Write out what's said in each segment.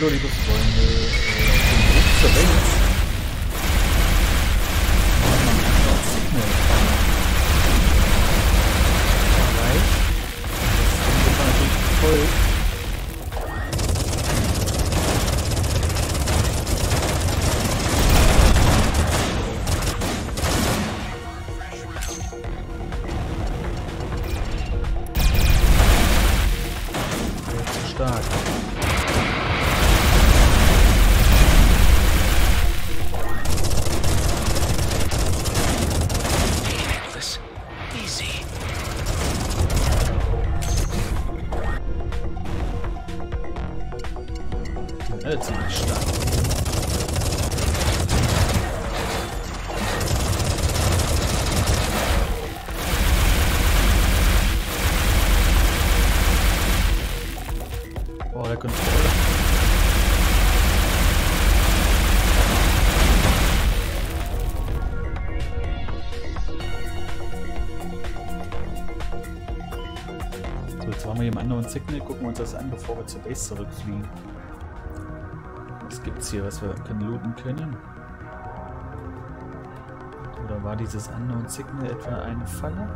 Hallo liebe Freunde, auf zur Welt. Erreicht. Das war natürlich toll. Controller. So, jetzt haben wir hier im anderen Signal. Gucken wir uns das an, bevor wir zur Base zurückfliegen. Was gibt's hier, was wir können looten können? Oder war dieses Unknown Signal etwa eine Falle?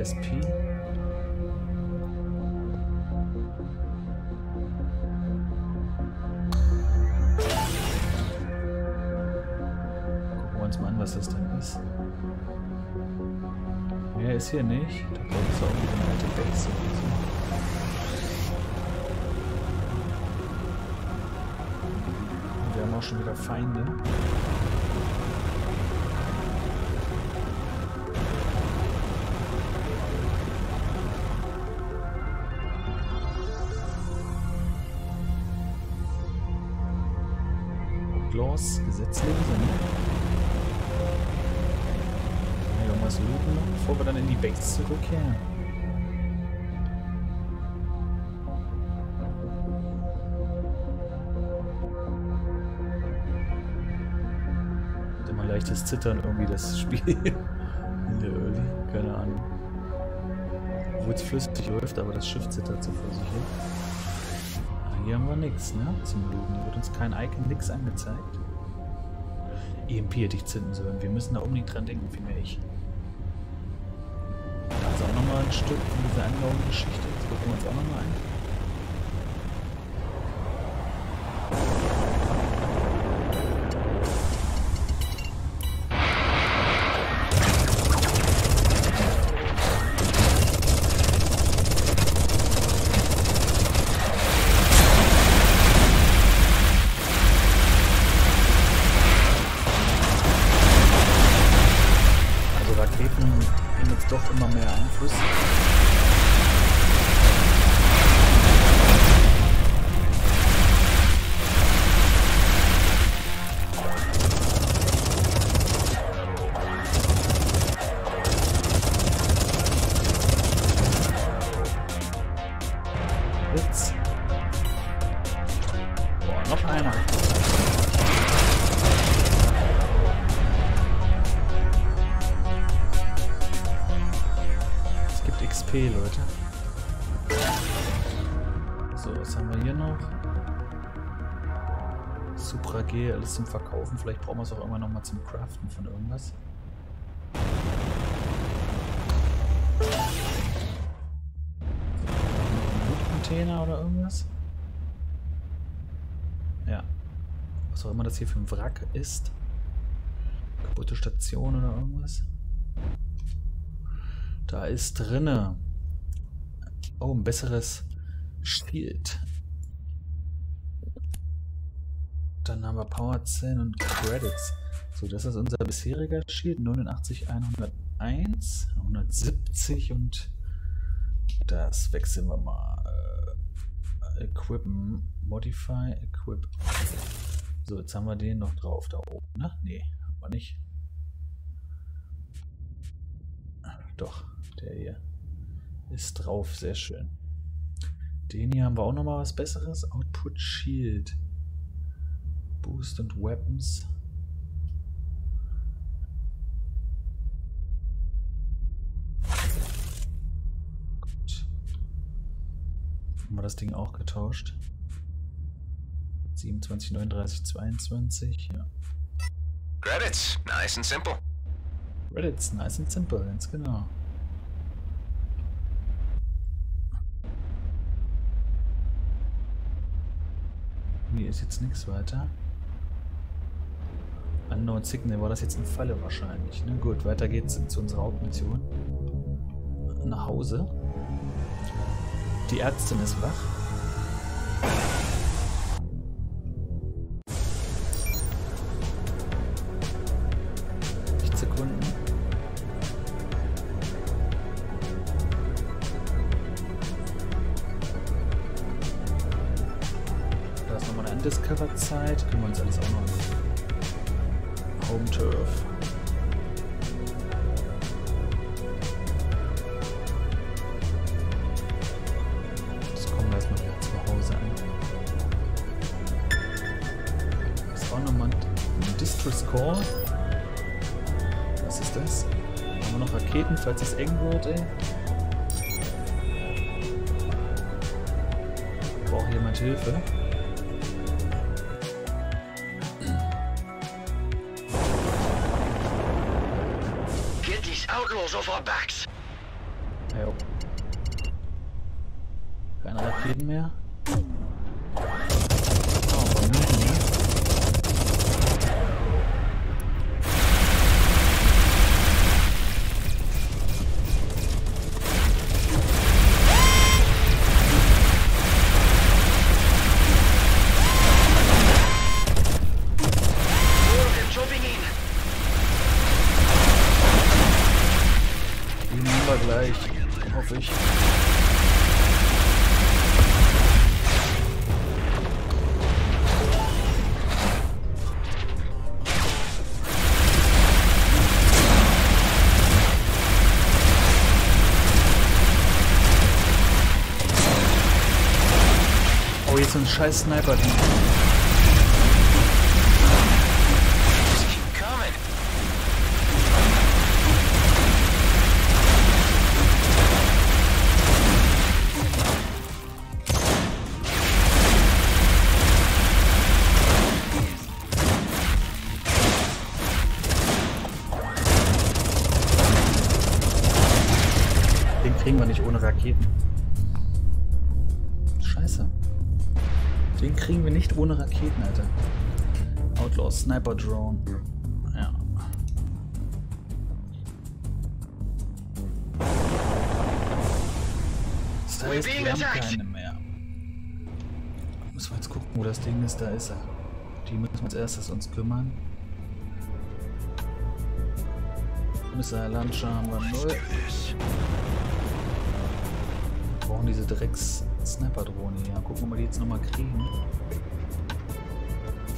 SP? Gucken wir uns mal an, was das denn ist. Mehr ist hier nicht. Da braucht es auch wieder eine alte Base oder so. Und Wir haben auch schon wieder Feinde. Leichtes Zittern irgendwie das Spiel in der Early, keine Ahnung. Obwohl es flüssig läuft, aber das Schiff zittert so vor sich hin. Ah, Hier haben wir nichts, ne? Zum Looten. Hier wird uns kein Icon, nix angezeigt. EMP hätte ich zünden sollen. Wir müssen da unbedingt dran denken, finde ich. Da ist auch nochmal ein Stück von dieser Anlaufgeschichte. Das gucken wir uns auch nochmal an. Jetzt. Boah, noch einer. Es gibt XP, Leute. So, was haben wir hier noch? Supra G, alles zum Verkaufen. Vielleicht brauchen wir es auch irgendwann nochmal zum Craften von irgendwas. Loot-Container oder irgendwas? Ja. Was auch immer das hier für ein Wrack ist. Kaputte Station oder irgendwas. Da ist drinne. Oh, ein besseres Shield. Dann haben wir Powerzellen und Credits. So, das ist unser bisheriger Shield. 89, 101, 170 und das wechseln wir mal. Äh, Equip, Modify, Equip. So, jetzt haben wir den noch drauf da oben, ne? Nee, Aber nicht. Doch, der hier ist drauf. Sehr schön. Den hier haben wir auch nochmal was Besseres. Output Shield. Boost und Weapons. Wir das Ding auch getauscht. 27, 39, 22, ja. Credits, nice and simple. Reddit's nice and simple, ganz genau. Hier ist jetzt nichts weiter. Unknown Signal, war das jetzt eine Falle wahrscheinlich. Ne? Gut, weiter geht's zu unserer Hauptmission. Nach Hause. Die Ärztin ist wach. Keine Raketen mehr. Scheiß Sniper-Ding. Ohne Raketen, Alter. Outlaw Sniper Drone. Ja. Das heißt, wir haben keine mehr. Müssen wir jetzt gucken, wo das Ding ist. Da ist er. Die müssen wir als erstes uns kümmern. Missile Launcher haben wir null. Wir brauchen diese Drecks-Sniper-Drohne hier. Gucken, ob wir die jetzt nochmal kriegen.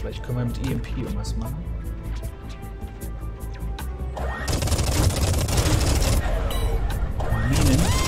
Vielleicht können wir mit EMP irgendwas machen. Minen.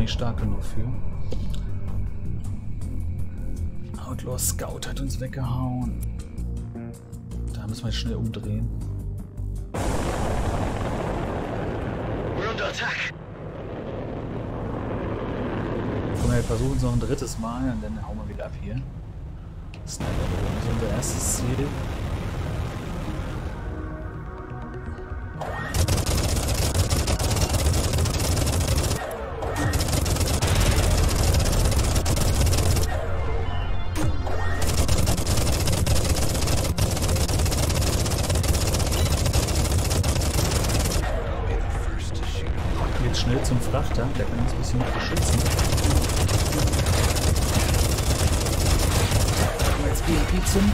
Nicht stark genug für. Outlaw Scout hat uns weggehauen. Da müssen wir jetzt schnell umdrehen. We're under attack. Können wir wir versuchen es noch ein drittes Mal und dann hauen wir wieder ab hier. Sniper das ist unser erstes Ziel. Beim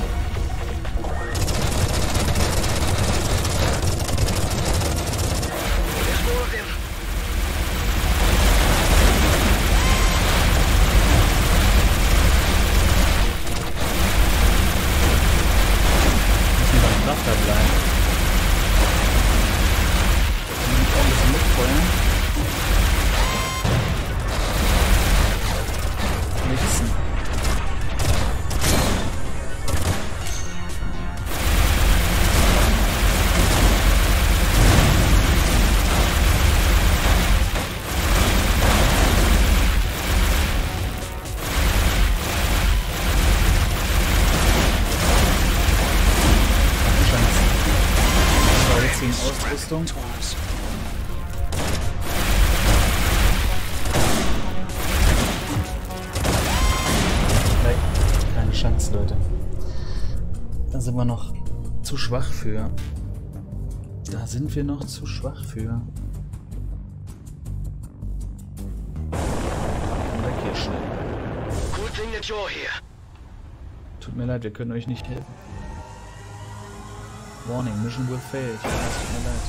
Frachter bleiben. Für. Da sind wir noch zu schwach für. Weg hier schnell. That you're here. Tut mir leid, wir können euch nicht helfen. Warning, mission will fail. Ich weiß, tut mir leid.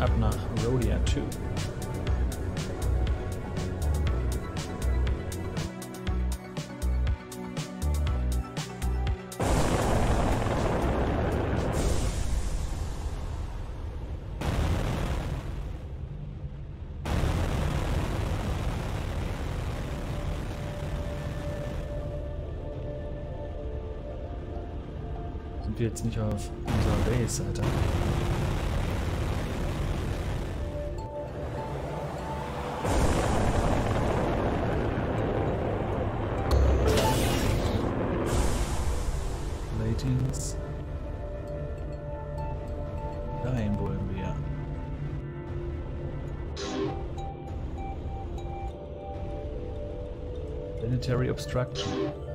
Ab nach Rhodia 2. Nicht auf unserer Base, Alter? Ratings. Dahin wollen. Planetary Obstruction.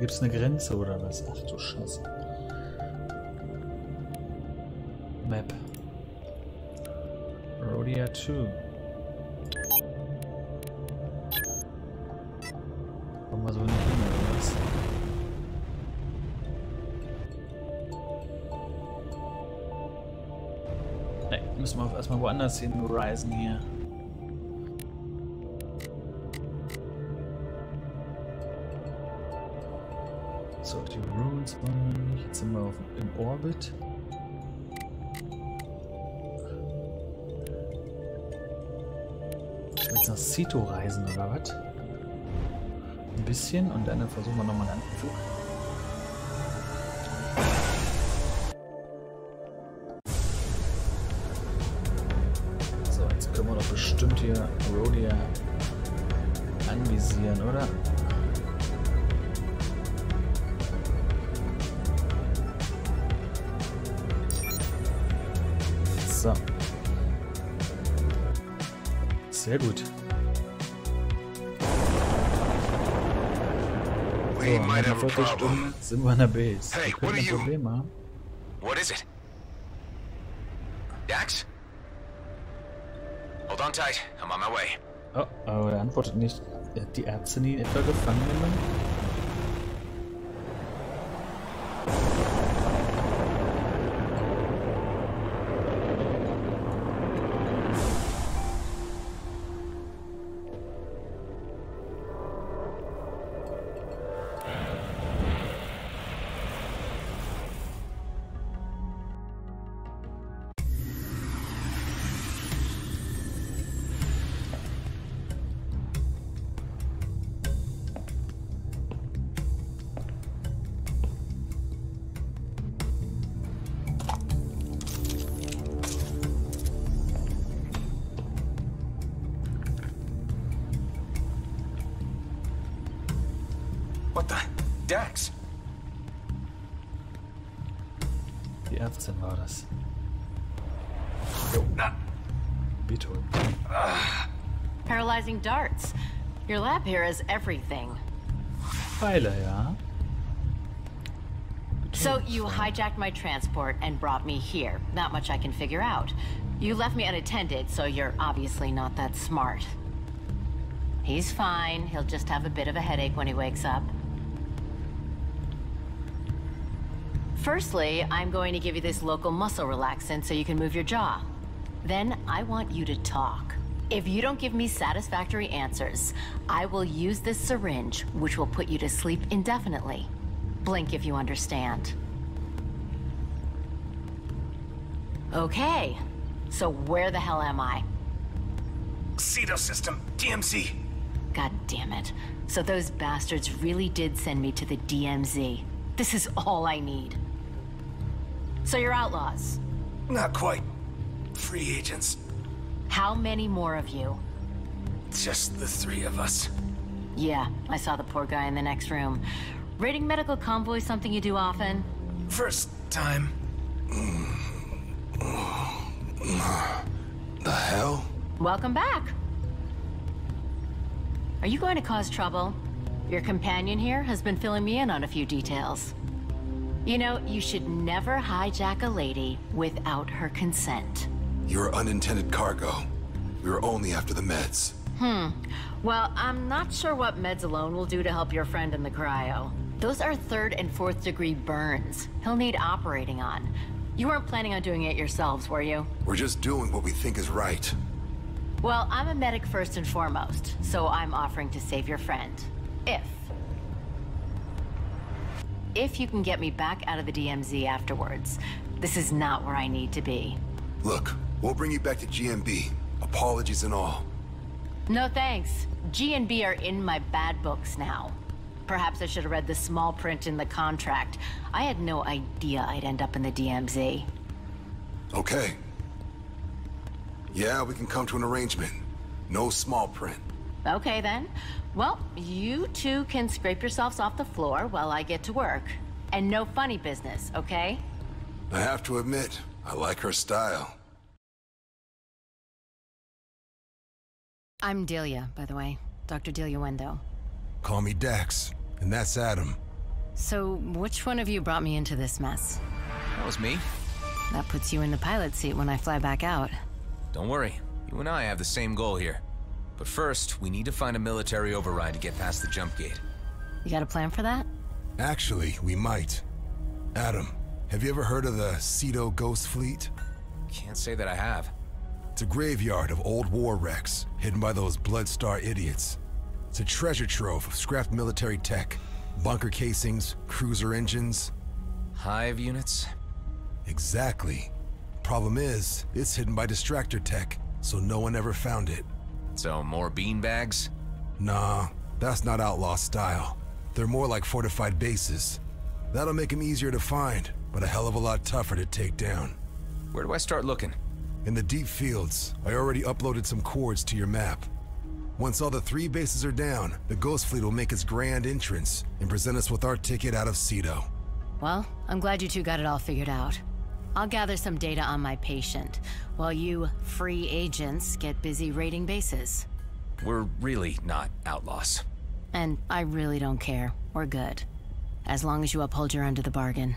Gibt es eine Grenze oder was? Ach du Scheiße. Map. Rhodia 2. Kommen wir so nicht hin, oder was? Ne, müssen wir erstmal woanders hin reisen hier. So, die Runes nicht. Jetzt sind wir auf, im Orbit. Jetzt nach Sito reisen oder was? Ein bisschen und dann versuchen wir nochmal einen Anflug. So, Sehr gut. So, might einer. Viertelstunde sind wir an der Base. Hey, wir are ein Problem haben. What is it? Dax? Hold on tight. I'm on my way. Oh, aber er antwortet nicht. Er hat die Ärzte nie etwa gefangen genommen? Die Ärztin war das. Jo, na, Beethoven. Paralyzing darts. Your lab here is everything. Pfeile, ja. So you hijacked my transport and brought me here. Not much I can figure out. You left me unattended, so you're obviously not that smart. He's fine. He'll just have a bit of a headache when he wakes up. Firstly, I'm going to give you this local muscle relaxant so you can move your jaw. Then I want you to talk. If you don't give me satisfactory answers, I will use this syringe, which will put you to sleep indefinitely. Blink if you understand. Okay, so where the hell am I? Cedo system, DMZ. God damn it. So those bastards really did send me to the DMZ. This is all I need. So you're outlaws. Not quite. Free agents. How many more of you? Just the three of us. Yeah, I saw the poor guy in the next room. Raiding medical convoys something you do often? First time. The hell? Welcome back. Are you going to cause trouble? Your companion here has been filling me in on a few details. You know, you should never hijack a lady without her consent. You're unintended cargo. We were only after the meds. Hmm. Well, I'm not sure what meds alone will do to help your friend in the cryo. Those are third and fourth degree burns. He'll need operating on. You weren't planning on doing it yourselves, were you? We're just doing what we think is right. Well, I'm a medic first and foremost, so I'm offering to save your friend. If. If you can get me back out of the DMZ afterwards. This is not where I need to be. Look, we'll bring you back to GMB. Apologies and all. No thanks. G and B are in my bad books now. Perhaps I should have read the small print in the contract. I had no idea I'd end up in the DMZ. Okay. Yeah, we can come to an arrangement. No small print. Okay then. Well, you two can scrape yourselves off the floor while I get to work. And no funny business, okay? I have to admit, I like her style. I'm Delia, by the way. Dr. Delia Wendo. Call me Dax, and that's Adam. So, which one of you brought me into this mess? That was me. That puts you in the pilot seat when I fly back out. Don't worry, you and I have the same goal here. But first, we need to find a military override to get past the jump gate. You got a plan for that? Actually, we might. Adam, have you ever heard of the Cedo Ghost Fleet? Can't say that I have. It's a graveyard of old war wrecks hidden by those Bloodstar idiots. It's a treasure trove of scrapped military tech, bunker casings, cruiser engines. Hive units? Exactly. Problem is, it's hidden by distractor tech, so no one ever found it. So, more beanbags? Nah, that's not outlaw style. They're more like fortified bases. That'll make them easier to find, but a hell of a lot tougher to take down. Where do I start looking? In the deep fields, I already uploaded some chords to your map. Once all the three bases are down, the Ghost Fleet will make its grand entrance and present us with our ticket out of Cedo. Well, I'm glad you two got it all figured out. I'll gather some data on my patient, while you free agents get busy raiding bases. We're really not outlaws. And I really don't care. We're good. As long as you uphold your end of the bargain.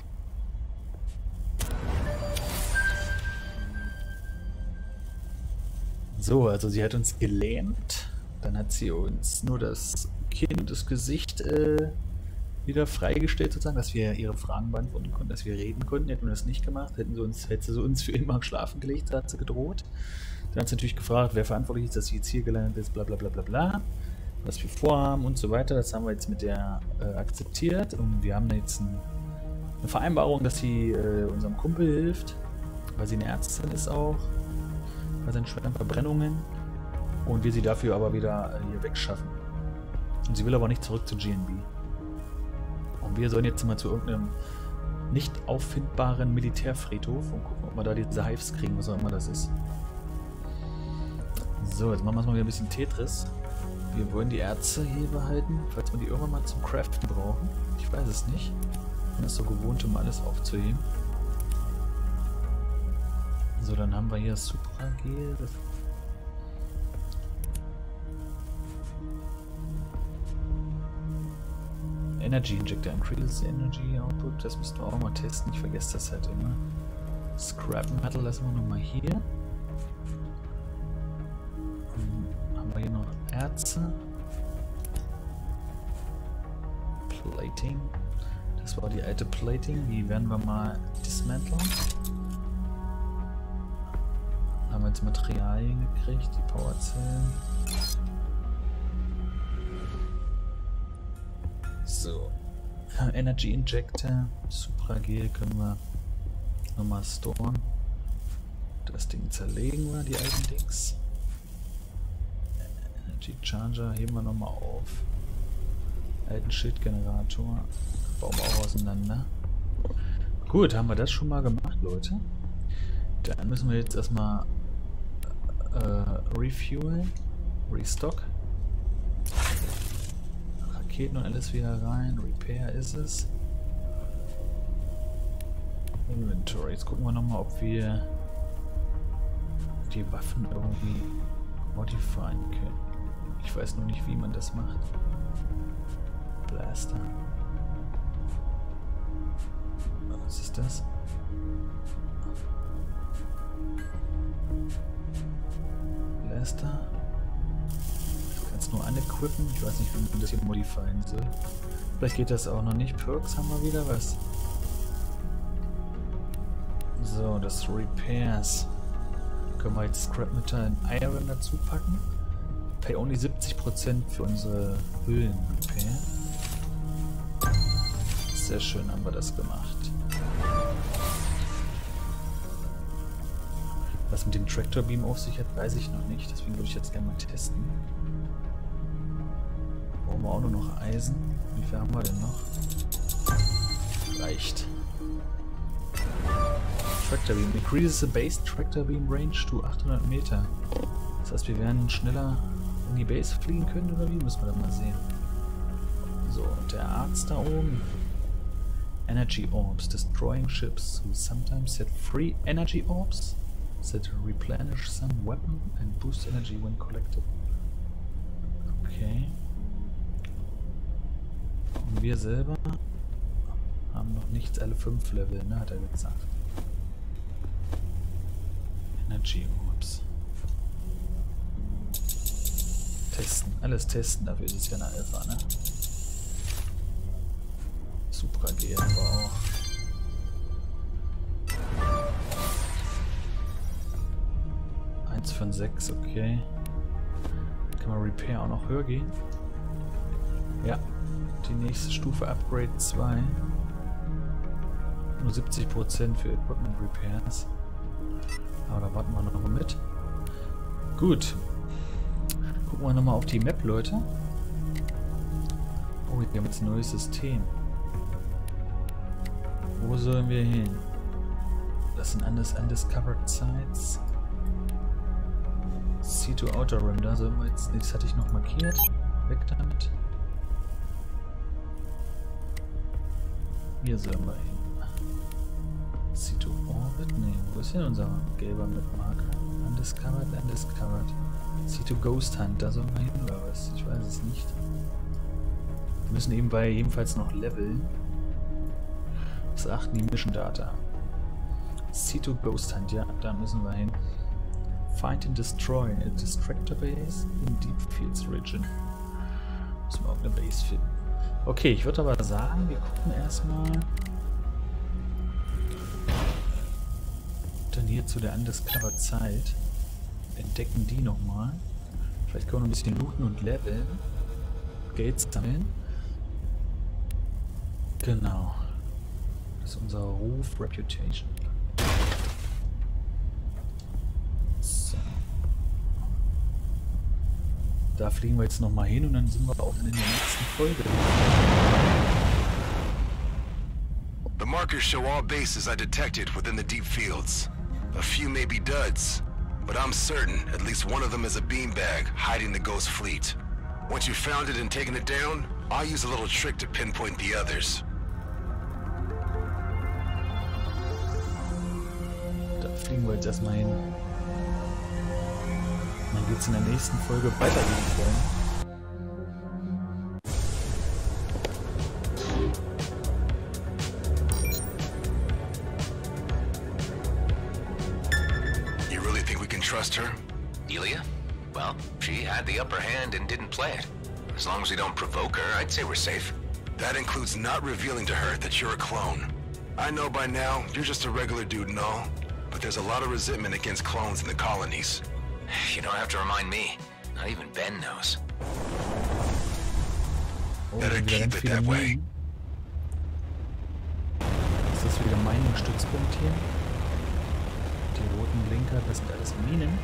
So, also sie hat uns gelähmt. Dann hat sie uns nur das Kinn und das Gesicht äh, wieder freigestellt, sozusagen, dass wir ihre Fragen beantworten konnten, dass wir reden konnten. Hätten wir das nicht gemacht, hätten sie uns, hätte sie uns für immer schlafen gelegt, hat sie gedroht. Dann hat sie natürlich gefragt, wer verantwortlich ist, dass sie jetzt hier gelandet ist, bla bla bla bla bla. Was wir vorhaben und so weiter. Das haben wir jetzt mit der äh, akzeptiert und wir haben jetzt ein, eine Vereinbarung, dass sie äh, unserem Kumpel hilft, weil sie eine Ärztin ist auch bei seinen schweren Verbrennungen und wir sie dafür aber wieder äh, hier wegschaffen. Und sie will aber nicht zurück zu GNB. Und wir sollen jetzt mal zu irgendeinem nicht auffindbaren Militärfriedhof und gucken, ob wir da diese Hives kriegen, was auch immer das ist. So, jetzt machen wir mal wieder ein bisschen Tetris. Wir wollen die Erze hier behalten, falls wir die irgendwann mal zum Craften brauchen. Ich weiß es nicht. Ich bin das so gewohnt, um alles aufzuheben. So, dann haben wir hier Supragel. Energy Injector increases energy output. Das müssten wir auch mal testen. Ich vergesse das halt immer. Scrap Metal lassen wir nochmal hier. Dann haben wir hier noch Erze. Plating. Das war die alte Plating. Die werden wir mal dismanteln. Haben wir jetzt Materialien gekriegt, die Powerzellen. Energy Injector, Supragel können wir nochmal storen. Das Ding zerlegen wir, die alten Dings. Energy Charger heben wir nochmal auf. Alten Schildgenerator bauen wir auch auseinander. Gut, haben wir das schon mal gemacht, Leute. Dann müssen wir jetzt erstmal äh, refuel, restock. Raketen und alles wieder rein. Repair ist es. Inventory. Jetzt gucken wir nochmal, ob wir die Waffen irgendwie modifieren können. Ich weiß noch nicht, wie man das macht. Blaster. Was ist das? Blaster. Es nur unequippen. Ich weiß nicht, wie man das hier modifieren soll. Vielleicht geht das auch noch nicht. Perks haben wir wieder was. So, das Repairs. Können wir jetzt Scrap Metal in Iron dazu packen. Pay only 70% für unsere Hüllen Repair. Sehr schön haben wir das gemacht. Was mit dem Tractor Beam auf sich hat, weiß ich noch nicht. Deswegen würde ich jetzt gerne mal testen. Brauchen wir auch nur noch Eisen. Wie viel haben wir denn noch? Reicht. Tractor Beam. Increases the base Tractor Beam Range to 800 Meter. Das heißt, wir werden schneller in die Base fliegen können oder wie? Müssen wir dann mal sehen. So, und der Arzt da oben. Energy Orbs. Destroying ships who sometimes set free energy orbs that replenish some weapon and boost energy when collected. Okay. Wir selber haben noch nichts, alle fünf Level, ne, hat er gesagt. Energy Orbs. Testen, alles testen, dafür ist es ja eine Alpha, ne? Supra G haben wir auch. Eins von sechs, okay. Kann man Repair auch noch höher gehen? Ja. Die nächste Stufe Upgrade 2. Nur 70% für Equipment Repairs. Aber da warten wir noch mit. Gut. Gucken wir nochmal auf die Map, Leute. Oh, wir haben jetzt ein neues System. Wo sollen wir hin? Das sind alles undiscovered sites. See to Outer Rim, da sollen wir jetzt. Das hatte ich noch markiert. Weg damit. Hier sollen wir hin. See to Orbit? Ne, wo ist denn unser gelber Mitmarker? Undiscovered, undiscovered. See to Ghost Hunt, da sollen wir hin oder was? Ich weiß es nicht. Wir müssen ebenbei jedenfalls noch leveln. Das achten die Mission Data. See to Ghost Hunt, ja, da müssen wir hin. Find and destroy a distractor base in Deep Fields Region. Müssen wir auch eine Base finden. Okay, ich würde aber sagen, wir gucken erstmal dann hier zu der Undiscovered Zeit. Entdecken die nochmal. Vielleicht können wir noch ein bisschen looten und leveln. Geld sammeln. Genau. Das ist unser Ruf, Reputation. Da fliegen wir jetzt nochmal hin und dann sind wir auch in der nächsten Folge. The markers show all bases I detected within the deep fields. A few may be duds, but I'm certain at least one of them is a beanbag hiding the Ghost fleet. Once you've found it and taken it down, I'll use a little trick to pinpoint the others. Da fliegen wir jetzt erstmal hin. Und dann geht's in der nächsten Folge weiter, würde ich sagen. You really think we can trust her? Delia? Well, she had the upper hand and didn't play it. As long as we don't provoke her, I'd say we're safe. That includes not revealing to her that you're a clone. I know by now you're just a regular dude and all, but there's a lot of resentment against clones in the colonies. You don't have to remind me. Not even Ben knows. Oh, Better keep it that way. Ist das wieder Mining-Stützpunkt hier? Die roten Blinker, das sind alles Minen.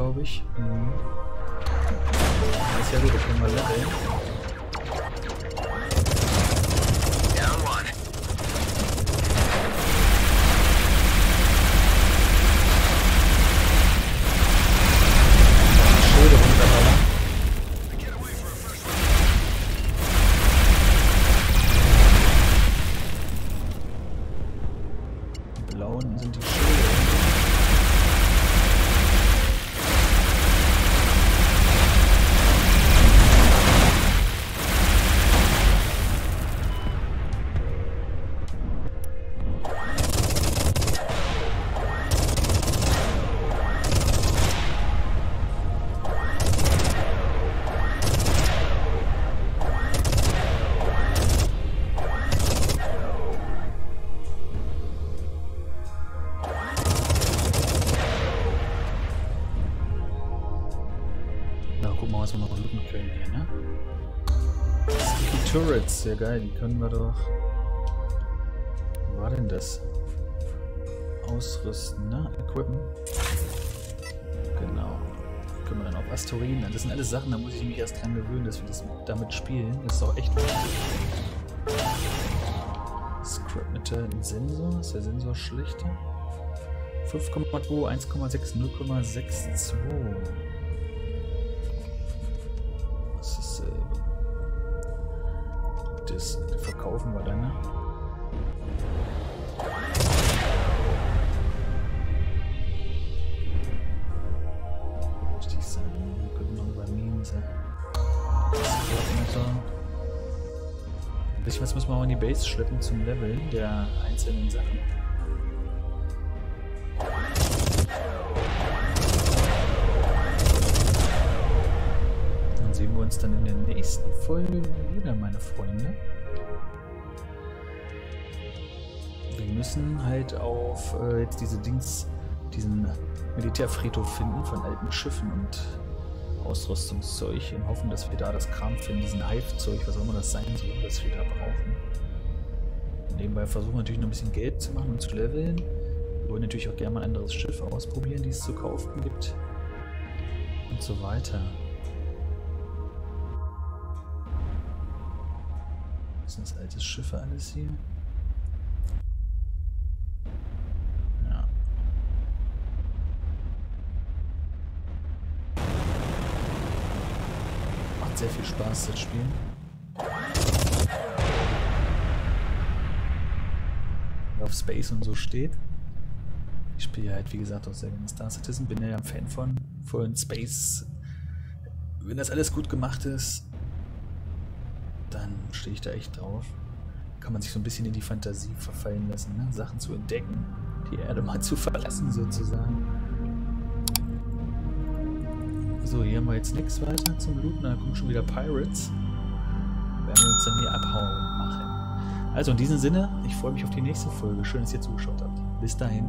Glaube ich. Mhm. Turrets, sehr geil, die können wir doch. War denn das? Ausrüsten, ne? Equippen. Genau. Können wir dann auf Asteroiden. Das sind alles Sachen, da muss ich mich erst dran gewöhnen, dass wir das damit spielen. Das ist auch echt. Scrap mit dem Sensor. Ist der Sensor schlechter? 5,2, 1,6, 0,62. Das verkaufen wir dann, ne? Richtig sein. Gucken wir sein. Ein bisschen was müssen wir auch in die Base schleppen zum Leveln der einzelnen Sachen. Nächsten Folge wieder, meine Freunde. Wir müssen halt auf äh, jetzt diese Dings, diesen Militärfriedhof finden von alten Schiffen und Ausrüstungszeug und hoffen, dass wir da das Kram finden, diesen Hive-Zeug, was auch immer das sein soll, das wir da brauchen. Nebenbei versuchen wir natürlich noch ein bisschen Geld zu machen und zu leveln. Wir wollen natürlich auch gerne mal ein anderes Schiff ausprobieren, die es zu kaufen gibt. Und so weiter. sind das alte Schiffe alles hier? Ja. Macht sehr viel Spaß, das Spiel. Auf Space und so steht. Ich spiele ja halt, wie gesagt, auch sehr gerne Star Citizen. Bin ja ein Fan von, von Space. Wenn das alles gut gemacht ist, dann stehe ich da echt drauf. Kann man sich so ein bisschen in die Fantasie verfallen lassen, ne? Sachen zu entdecken, die Erde mal zu verlassen sozusagen. So, hier haben wir jetzt nichts weiter zum Looten. Da kommen schon wieder Pirates. Werden wir uns dann hier abhauen machen. Also in diesem Sinne, ich freue mich auf die nächste Folge. Schön, dass ihr zugeschaut habt. Bis dahin.